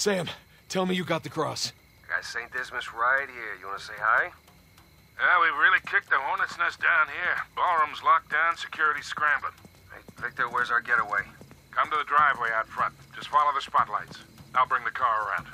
Sam, tell me you got the cross. Got St. Dismas right here. You wanna say hi? Yeah, we've really kicked the hornet's nest down here. Ballroom's locked down, security's scrambling. Hey, Victor, where's our getaway? Come to the driveway out front. Just follow the spotlights. I'll bring the car around.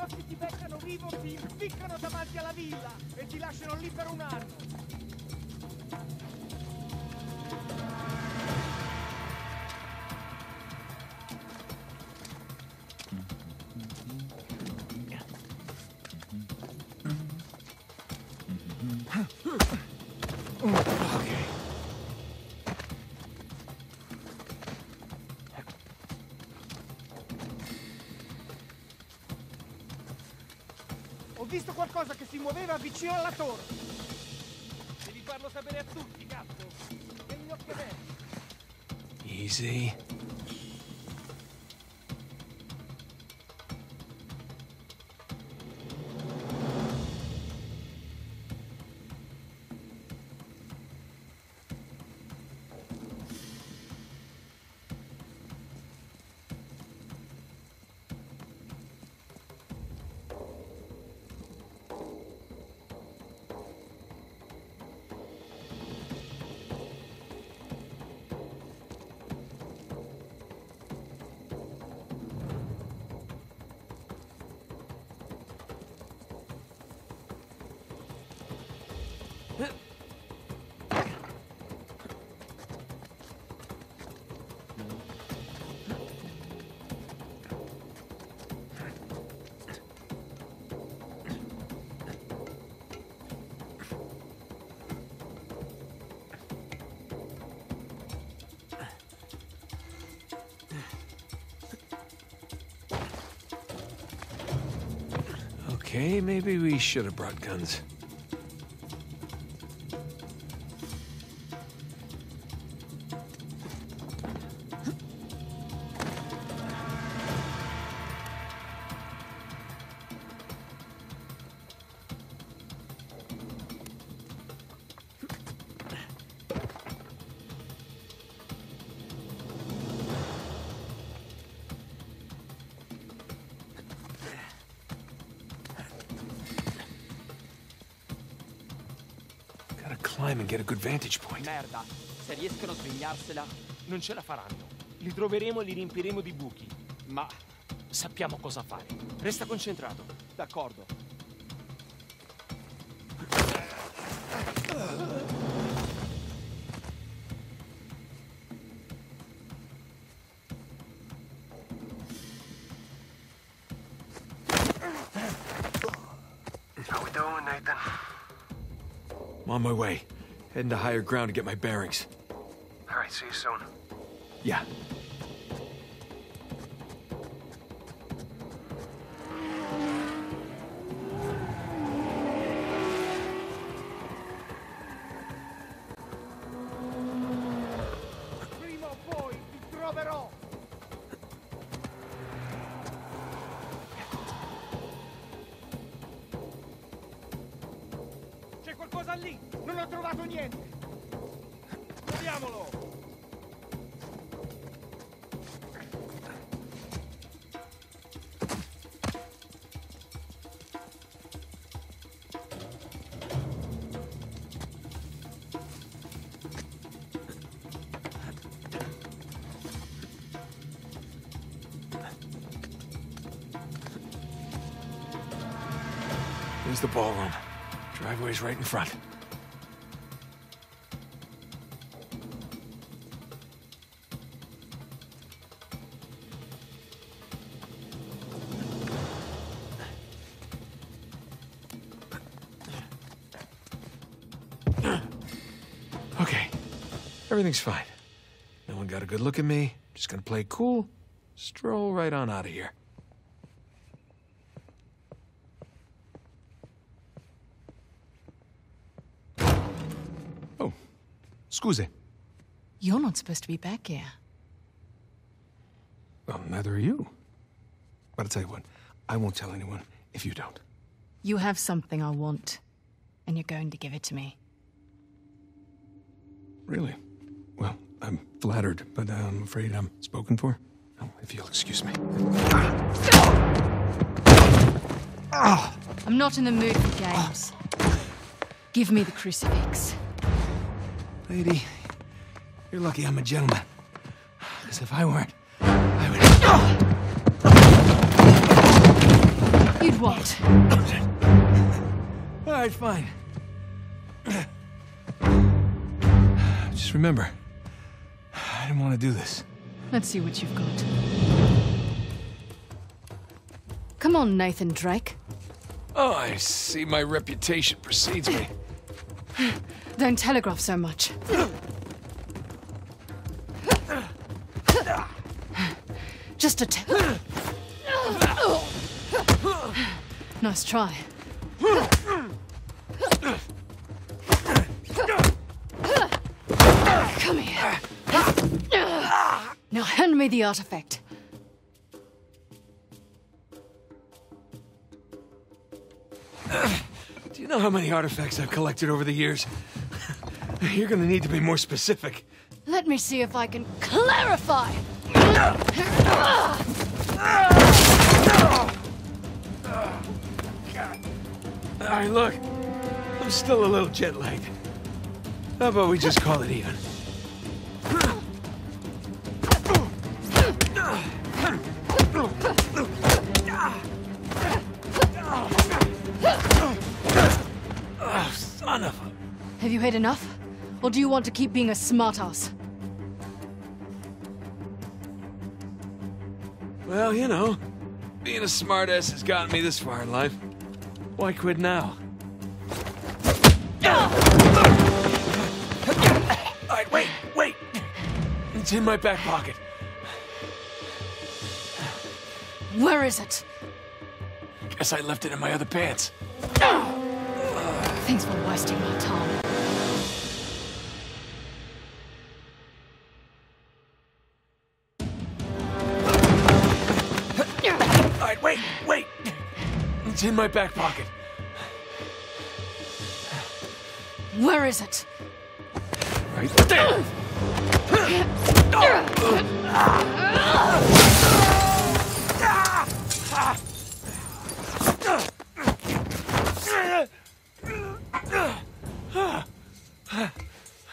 Rossi ti beccano vivo ti impiccano davanti alla villa e ti lasciano lì per un anno! Ho visto qualcosa che si muoveva vicino alla torre! Devi farlo sapere a tutti, cazzo! E gli occhi aperti! Easy. Okay, maybe we should have brought guns. Get a good vantage point. Merda, se riescono a svegliarsela, non ce la faranno. Li troveremo e li riempiremo di buchi. Ma sappiamo cosa fare. Resta concentrato. D'accordo. How we doing, Nathan? I'm on my way. Heading to higher ground to get my bearings. All right, see you soon. Yeah. Qualcosa lì! Non ho trovato niente! Troviamolo! Here's the ballroom. Driveway's right in front. Okay, everything's fine. No one got a good look at me. Just gonna play cool, stroll right on out of here. Scuse. You're not supposed to be back here. Well, neither are you. But I'll tell you what, I won't tell anyone if you don't. You have something I want, and you're going to give it to me. Really? Well, I'm flattered, but I'm afraid I'm spoken for. Oh, if you'll excuse me. I'm not in the mood for games. Give me the crucifix. Lady, you're lucky I'm a gentleman. Because if I weren't, I would. You'd what? All right, fine. Just remember, I didn't want to do this. Let's see what you've got. Come on, Nathan Drake. Oh, I see my reputation precedes me. Don't telegraph so much. Just a t- Nice try. Come here. Now hand me the artifact. Do you know how many artifacts I've collected over the years? You're gonna need to be more specific. Let me see if I can clarify. Right, look. I'm still a little jet lagged. How about we just call it even? Oh, son of a... Have you had enough? Or do you want to keep being a smartass? Well, you know, being a smartass has gotten me this far in life. Why quit now? All right, wait, wait. It's in my back pocket. Where is it? Guess I left it in my other pants. Thanks for wasting my time. My back pocket. Where is it? Right there. All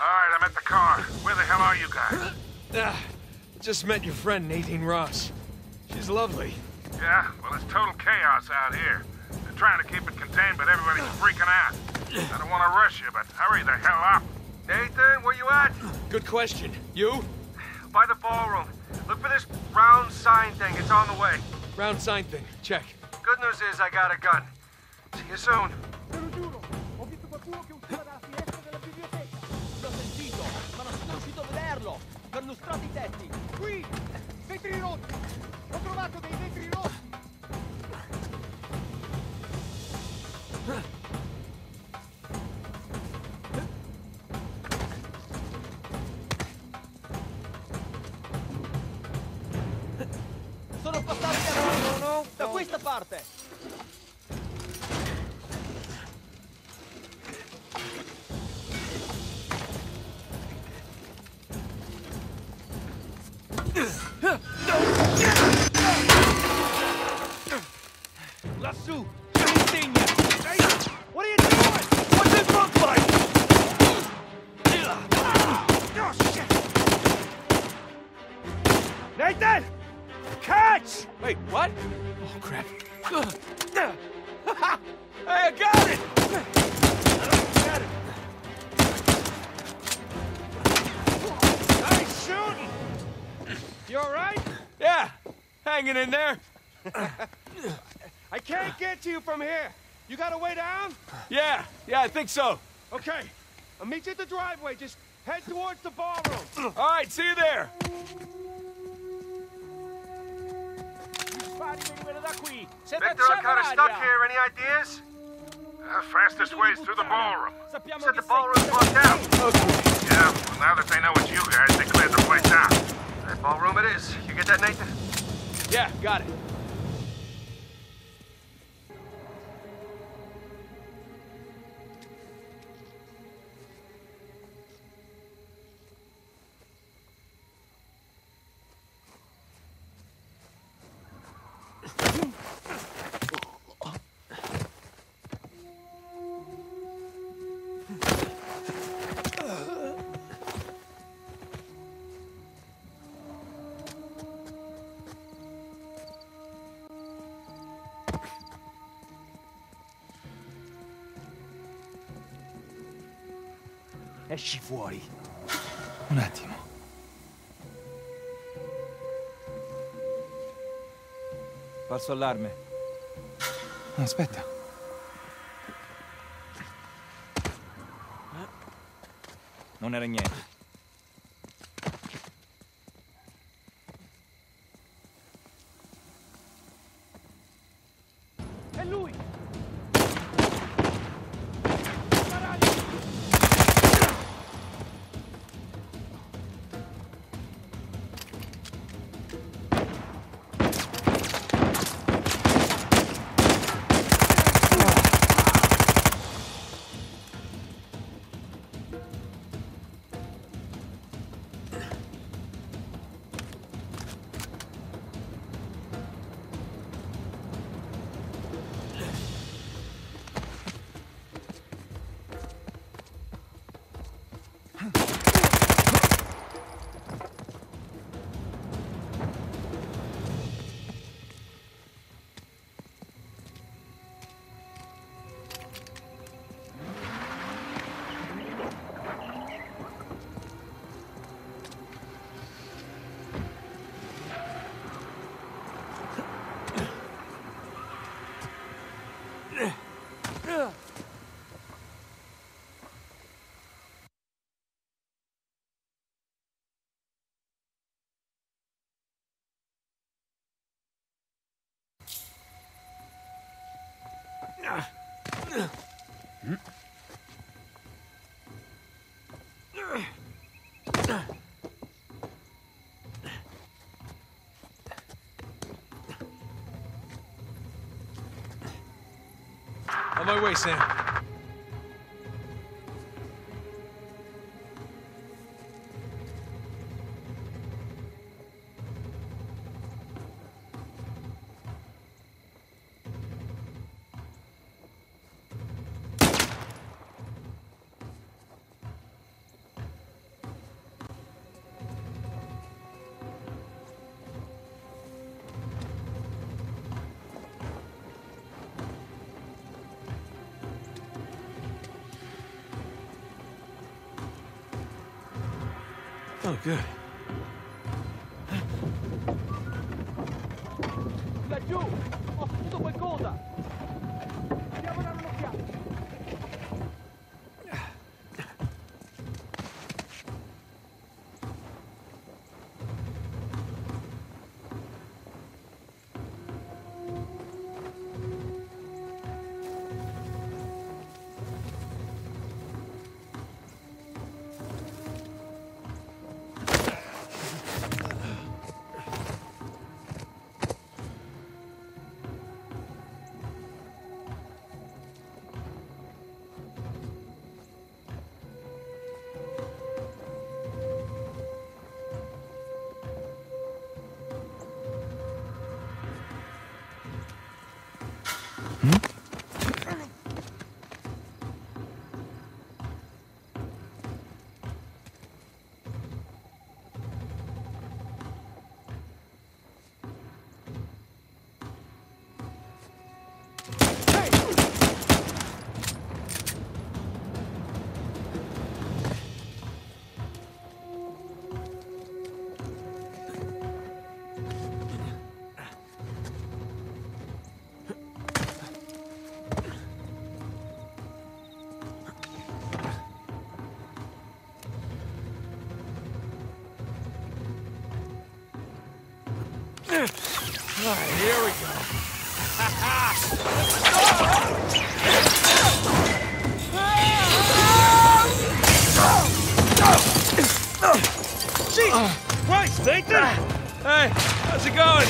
right, I'm at the car. Where the hell are you guys? Ah, just met your friend Nadine Ross. She's lovely. Yeah, well, it's total chaos out here. They're trying to keep it contained, but everybody's freaking out. I don't want to rush you, but hurry the hell up. Nathan, where you at? Good question. You? By the ballroom. Look for this round sign thing. It's on the way. Round sign thing. Check. Good news is I got a gun. See you soon. Te lo giuro, ho visto qualcuno che usciva dalla finestra della biblioteca. L'ho sentito, ma non sono riuscito a vederlo. Perlustrati i tetti. Qui! Vetri rotti! Ho trovato dei vetri rossi! Nathan! Catch! Wait, what? Oh, crap. hey, I got it! Got it. Nice shooting! You alright? Yeah, hanging in there. I can't get to you from here. You got a way down? Yeah, yeah, I think so. Okay. I'll meet you at the driveway. Just Head towards the ballroom. All right, see you there. Victor, I'm facciamo kind of l'aria. stuck here. Any ideas? The fastest is through the ballroom. Sappiamo Said the sei ballroom's locked out. Yeah, well, now that they know it's you guys, they cleared the place out. That ballroom it is. You get that, Nathan? Yeah, got it. Esci fuori. Un attimo. Falso allarme. Aspetta. Non era niente. On my way, Sam. Oh, good. Christ, Nathan! Hey, how's it going?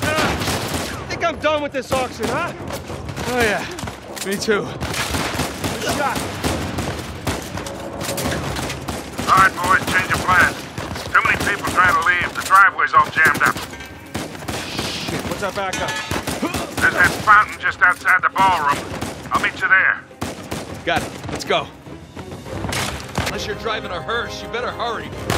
I think I'm done with this auction, huh? Oh yeah, me too. Shot. All right, boys, change of plans. Too many people trying to leave. The driveway's all jammed up. Shit, what's our backup? There's that fountain just outside the ballroom. I'll meet you there. Got it. Let's go. Unless you're driving a hearse, you better hurry.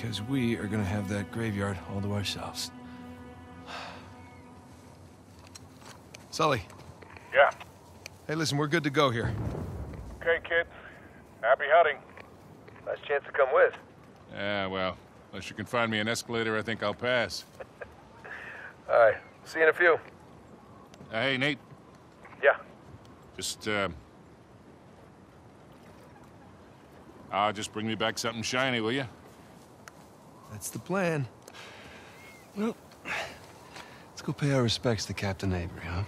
Because we are going to have that graveyard all to ourselves. Sully, Yeah. hey, listen, we're good to go here. Okay, kid. Happy hunting. Last chance to come with. Yeah, well, unless you can find me an escalator, I think I'll pass. All right. See you in a few. Uh, hey, Nate, Yeah. just, uh... Ah, just bring me back something shiny, will you? That's the plan. Well, let's go pay our respects to Captain Avery, huh?